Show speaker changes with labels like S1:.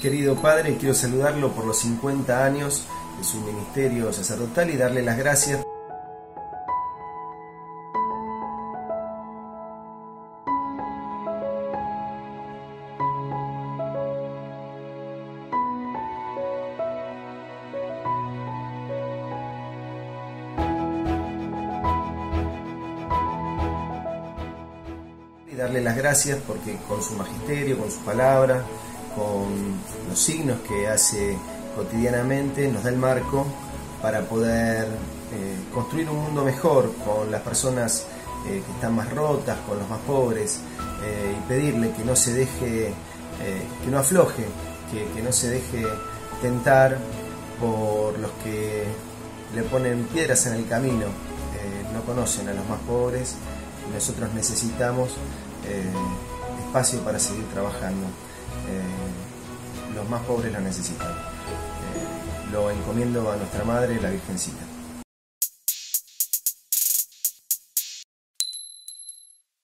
S1: Querido Padre, quiero saludarlo por los 50 años de su ministerio sacerdotal y darle las gracias. Y darle las gracias porque con su magisterio, con su palabra, con los signos que hace cotidianamente, nos da el marco para poder eh, construir un mundo mejor con las personas eh, que están más rotas, con los más pobres, eh, y pedirle que no se deje, que no afloje, que, que no se deje tentar por los que le ponen piedras en el camino, no conocen a los más pobres y nosotros necesitamos espacio para seguir trabajando. Los más pobres lo necesitan. lo encomiendo a nuestra Madre, la Virgencita.